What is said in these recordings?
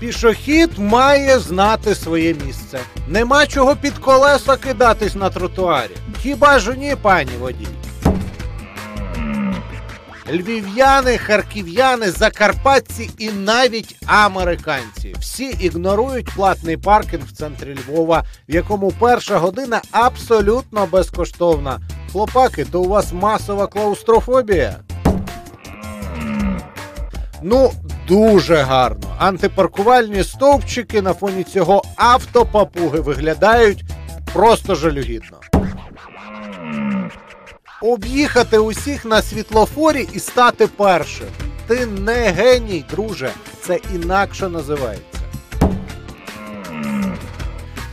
Пішохід має знати своє місце. Нема чого під колеса кидатись на тротуарі. Хіба ж ні, пані водій? Львів'яни, харків'яни, закарпатці і навіть американці всі ігнорують платний паркінг в центрі Львова, в якому перша година абсолютно безкоштовна. Хлопаки, то у вас масова клаустрофобія? Ну, дуже гарно. Антипаркувальні стовпчики на фоні цього автопапуги виглядають просто жалюгідно. Об'їхати усіх на світлофорі і стати першим. Ти не геній, друже. Це інакше називається.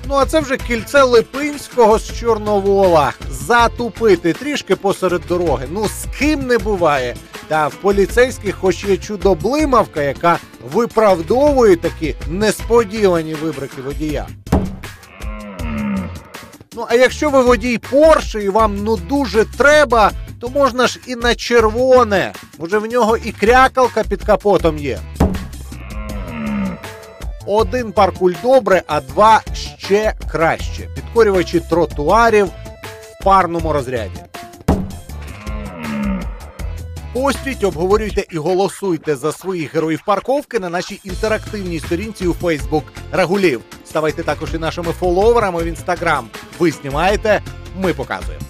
Ну, а це вже кільце Липинського з Чорновола. Затупити трішки посеред дороги. Ну, з ким не буває. Та в поліцейських хоч є чудоблимавка, яка виправдовує такі несподівані вибрики водія. Ну, а якщо ви водій Порше і вам ну дуже треба, то можна ж і на червоне. Може в нього і крякалка під капотом є. Один паркуль добре, а два ще краще. Підкорювачі тротуарів в парному розряді. Постіть, обговорюйте і голосуйте за своїх героїв парковки на нашій інтерактивній сторінці у Фейсбук Рагулів. Ставайте також і нашими фоловерами в інстаграм. Ви знімаєте, ми показуємо.